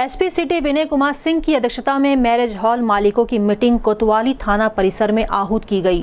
SP city Vinay Kumar Singh की अध्यक्षता में मैरिज हॉल मालिकों की मीटिंग कोतवाली थाना परिसर में आहूत की गई।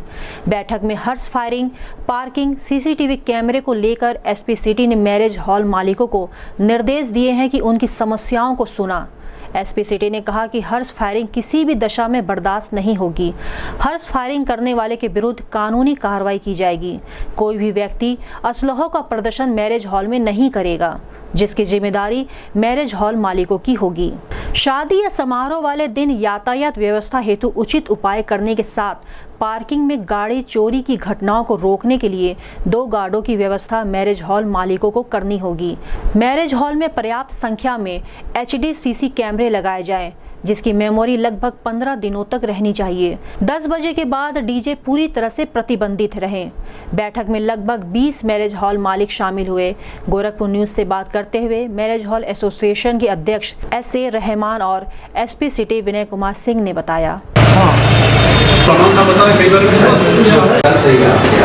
बैठक में हर्ष फायरिंग, पार्किंग, सीसीटीवी कैमरे को लेकर एसपी सिटी ने मैरिज हॉल मालिकों को निर्देश दिए हैं कि उनकी समस्याओं को सुना। एसपी सिटी ने कहा कि हर्ष फायरिंग किसी भी दशा में बर्दाश्त नहीं होगी। हर्ष फायरिंग करने वाले के विरुद्ध कानूनी कार्रवाई की जाएगी। कोई भी व्यक्ति असलहों का प्रदर्शन मैरिज हॉल में नहीं करेगा, जिसकी ज़िम्मेदारी मैरिज हॉल मालिकों की होगी। शादी या समारोह वाले दिन यातायात व्यवस्था हेतु उचित उपाय करने के साथ पार्किंग में गाड़ी चोरी की घटनाओं को रोकने के लिए दो गार्डों की व्यवस्था मैरिज हॉल मालिकों को करनी होगी। मैरिज हॉल में पर्याप्त संख्या में एच कैमरे लगाए जाएँ। जिसकी मेमोरी लगभग 15 दिनों तक रहनी चाहिए। 10 बजे के बाद डीजे पूरी तरह से प्रतिबंधित रहे। बैठक में लगभग 20 मैरिज हॉल मालिक शामिल हुए। गोरखपुर न्यूज़ से बात करते हुए मैरिज हॉल एसोसिएशन के अध्यक्ष एस ए रहमान और एसपी सिटी विनय कुमार सिंह ने बताया।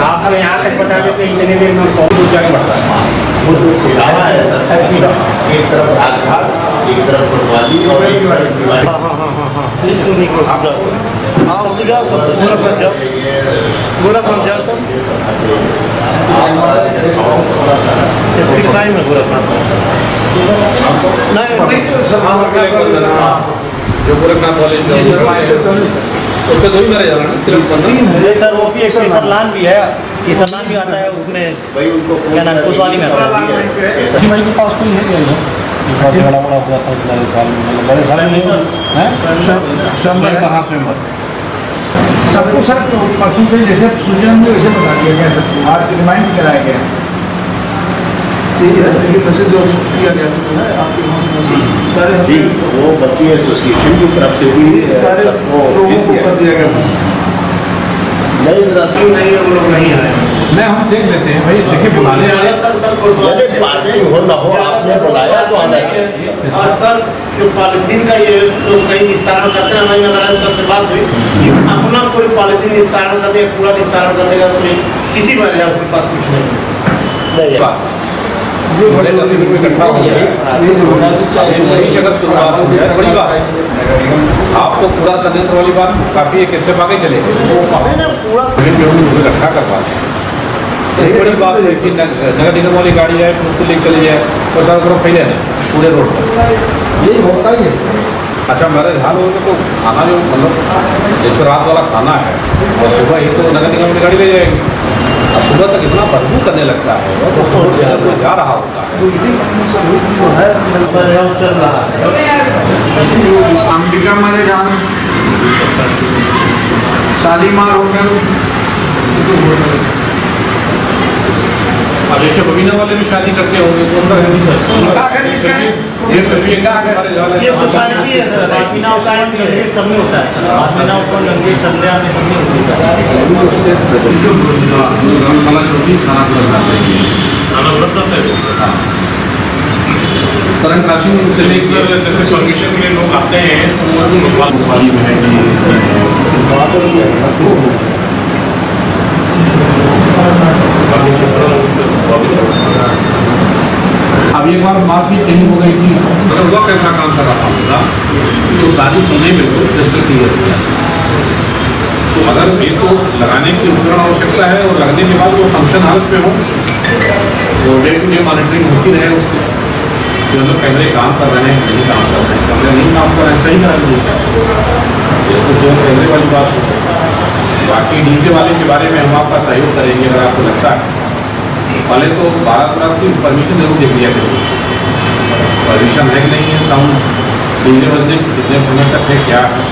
आप यहाँ तक बता देते इतने देर में बहुत कुछ आगे बढ़ता है। है। सर एक तरफ़ एक तरफ़ कोतवाली और एक तरफ़ दीवारी हाँ हाँ हाँ हाँ हाँ। पूरा पंजाब पूरा पंजाब इसकी टाइम है पूरा जो गोरखनाथ कॉलेज उस दो ही मेरे जाना ना? तिलक पंद्रह सर वो भी एक केसरलान भी है। केसरलान भी आता है उसमें भाई उनको फ़ोन क्या नाम, कोतवाली में आता है। भाई के पास कोई क्या ये बड़ा बड़ा हुआ था बड़े साल में मतलब बड़े साल में स्वयंवर कहाँ स्वयंवर सबको सर परसों से जैसे सूचना वैसे बता दिया गया सबको आज रिमाइंड कराया गया ये मैसेज जो किया गया है आपके वहाँ से सारे वो बत्ती एसोसिएशन की तरफ़ से भी सारे लोगों को कर दिया गया। था नहीं रस्म नहीं है वो लोग नहीं आए। नहीं हम देख लेते हैं भाई देखिए बुलाने अरे पार्टी हो ना हो आपने बुलाया तो आना और सर जो पॉलिथीन का ये लोग कहीं निस्तारण करते हैं हमारी नगर सबसे बात हुई। अपना कोई पॉलिथीन निस्तारण करने या कूड़ा निस्तारण करने का कोई किसी बार है उसके पास कुछ नहीं। है। ये बड़े में इकट्ठा हो गया। वही अगर शुरुआत हो जाए बड़ी बात है आप तो पूरा संयंत्र वाली बात काफ़ी एक स्टेप आगे चले पूरा इकट्ठा करवा दें यही बड़ी बात है कि नगर निगम वाली गाड़ी है फिर उसको लेकर चली जाए तो चारों तरफ़ फैले नहीं पूरे रोड पर यही होता ही है अच्छा मेरे ध्यान हो तो खाना जो मतलब जैसे रात वाला खाना है और सुबह ही तो नगर निगम की गाड़ी ले जाएगी और सुबह तक इतना बदबू करने लगता है तो शहर में जा रहा होता है अंबिका मारे जान। शालीमार होटल अब जैसे बबीना वाले भी शादी करते होंगे तो अंदर है नहीं करें इसका? सर ये फिर भी एक हमारे ये सोसाइटी है सर। बिना उत्सव लंगे सब में होता है। बिना उत्सव लंगे संध्या में सब में होता है। धर्मशाला जो थी खाना खुला हाँ। करंट राशन से लेकर के लिए लोग आते हैं तो अब एक बार बात मारपीट कहीं हो गई थी। मतलब वह कैसा काम कर रहा था तो सारी चीज़ें बिल्कुल क्रिस्टल क्लियर किया तो अगर ये तो लगाने की उपकरण आवश्यकता है और लगने के बाद वो फ़ंक्शन हालत पे हो तो डे टू डे मॉनिटरिंग होती रहे उसकी। जो लोग कैमरे काम कर रहे हैं नहीं काम कर रहे हैं। कैमरे नहीं काम कर रहे हैं सही करा लीजिए ये तो जो कैमरे वाली बात हो बाकी डीजे वाले के बारे में हम आपका सहयोग करेंगे, अगर आपको लगता है। पहले तो बारह तरह की परमिशन ज़रूर देख लिया करो परमिशन है कि नहीं है? साउंड डीजे बजने कितने समय तक है, क्या है?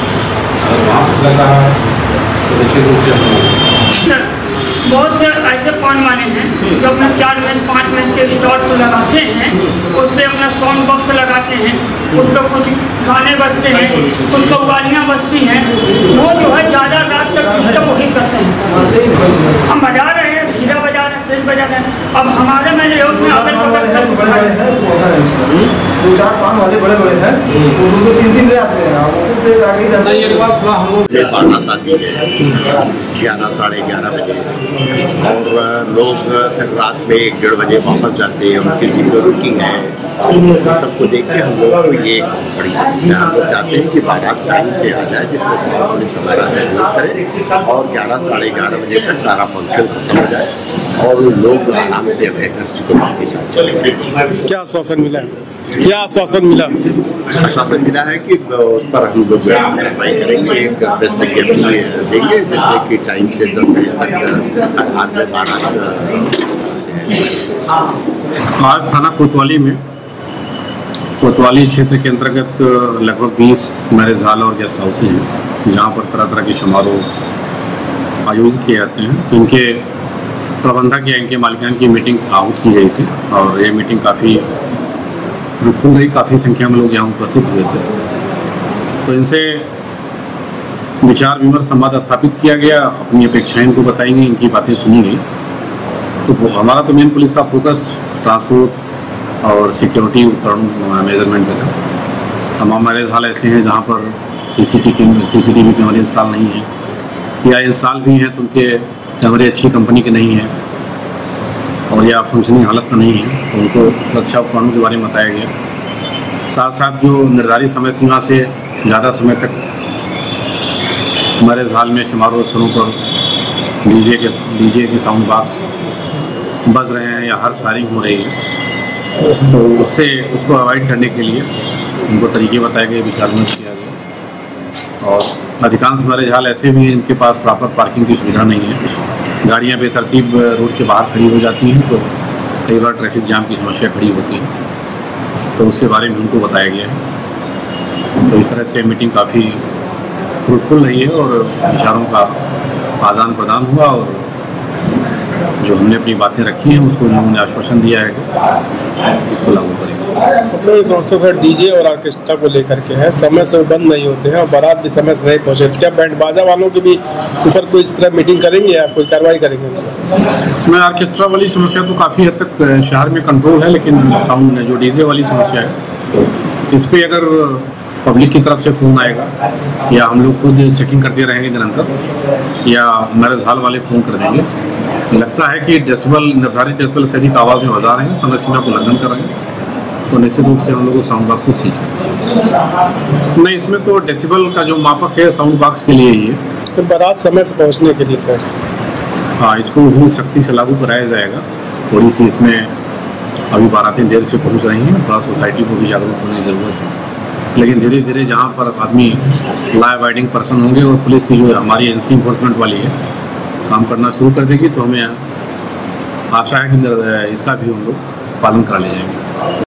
अगर वहाँ कुछ लग रहा है तो निश्चित रूप से हम बहुत से ऐसे पान वाले हैं जो अपना चार मिनट पाँच मिनट के स्टॉर्ट लगाते हैं उस पर अपना साउंड बॉक्स लगाते हैं उस पर कुछ गाने बजते हैं कुछ कव्वालियाँ बजती हैं वो जो है ज़्यादा रात तक डिस्टर्ब वही करते हैं। हम बजा रहे हैं हीरा बजा रहे थे बैंड बजा रहे हैं। अब हमारे में जो है अगल बगल सब हैं है वाले बड़े बड़े हैं वो दो दो तीन तीन आते हैं ही हैं है ग्यारह साढ़े ग्यारह बजे। और लोग फिर रात में एक डेढ़ बजे वापस जाते हैं उनकी सिक्योरिटी है। तो सबको देख के हम लोग को ये बड़ी समस्या हम लोग चाहते हैं कि बारात टाइम से आ जाए जिसमें थोड़ा पुलिस हमारा सहयोग करे। और ग्यारह साढ़े ग्यारह बजे तक सारा फ़ंक्शन खत्म हो जाए। और लोग आराम से अपने घर को वापस आ क्या आश्वासन मिला क्या आश्वासन मिला? आश्वासन मिला है कि उस पर हम लोग वेरीफाई करेंगे एक देंगे कि टाइम से दस बजे तक आज में बारह आज थाना कोतवाली में कोतवाली क्षेत्र के अंतर्गत लगभग 20 मैरिज हॉल और गेस्ट हाउस हैं जहाँ पर तरह तरह के समारोह आयोजित किए जाते हैं। इनके प्रबंधक या इनके मालिकान की मीटिंग आहूत की गई थी और ये मीटिंग काफ़ी fruitful रही काफ़ी संख्या में लोग यहाँ उपस्थित हुए थे। तो इनसे विचार विमर्श संवाद स्थापित किया गया, अपनी अपेक्षाएँ इनको बताई गई, इनकी बातें सुनी गई। तो हमारा तो मेन पुलिस का फोकस ट्रांसपोर्ट और सिक्योरिटी उपकरण मेज़रमेंट पे था। तमाम मैरिज हॉल ऐसे हैं जहाँ पर सीसीटीवी सीसीटीवी कैमरे इंस्टॉल नहीं है। या इंस्टॉल भी हैं तो उनके कैमरे अच्छी कंपनी के नहीं हैं। और या फंक्शनिंग हालत में नहीं है। तो उनको सुरक्षा उपकरणों के बारे में बताया गया। साथ साथ जो निर्धारित समय सीमा से ज़्यादा समय तक मैरिज हॉल में समारोह स्थलों पर डीजे के डीजे के साउंड बॉक्स बज रहे हैं या हर सारी हो रही है तो उससे, उसको अवॉइड करने के लिए उनको तरीके बताए गए, विचार विमर्श किया गया। और अधिकांश मैरिज हॉल ऐसे भी हैं इनके पास प्रॉपर पार्किंग की सुविधा नहीं है। गाड़ियाँ बेतरतीब रोड के बाहर खड़ी हो जाती हैं तो कई बार ट्रैफ़िक जाम की समस्या खड़ी होती है। तो उसके बारे में उनको बताया गया है। तो इस तरह से मीटिंग काफ़ी फ्रूटफुल रही है और विचारों का आदान प्रदान हुआ और जो हमने अपनी बातें रखी हैं उसको इन लोगों ने आश्वासन दिया है कि उसको लागू करेंगे सबसे बड़ी समस्या सर डीजे और ऑर्केस्ट्रा को लेकर के है समय से बंद नहीं होते हैं और बारात भी समय से नहीं पहुँचे। क्या बैंड बाजा वालों के भी ऊपर कोई इस तरह मीटिंग करेंगे या कोई कार्रवाई करेंगे? मैं ऑर्केस्ट्रा वाली समस्या तो काफ़ी हद तक शहर में कंट्रोल है लेकिन साउंड जो डीजे वाली समस्या है इस पर अगर पब्लिक की तरफ़ से फ़ोन आएगा या हम लोग खुद चेकिंग करते रहेंगे निरंतर या मैरिज हॉल वाले फ़ोन कर देंगे लगता है कि डेसिबल निर्धारित डेसिबल से अधिक आवाज़ में बजा रहे हैं समय सीमा को उल्लंघन कर रहे हैं तो निश्चित रूप से हम लोग को साउंड बॉक्स को सीज नहीं इसमें तो डेसिबल का जो मापक है साउंड बॉक्स के लिए ही है। तो बारात समय से पहुँचने के लिए सर। हाँ इसको भी सख्ती से लागू कराया जाएगा। थोड़ी सी इसमें अभी बारातें देर से पहुँच रही हैं थोड़ा सोसाइटी को भी जागरूक होने की ज़रूरत है। लेकिन धीरे धीरे जहाँ पर आदमी लॉ अबाइडिंग पर्सन होंगे और पुलिस की जो हमारी एजेंसी इन्फोर्समेंट वाली है काम करना शुरू कर देगी तो हमें आशा है कि इसका भी हम लोग पालन करा ले जाएँगे।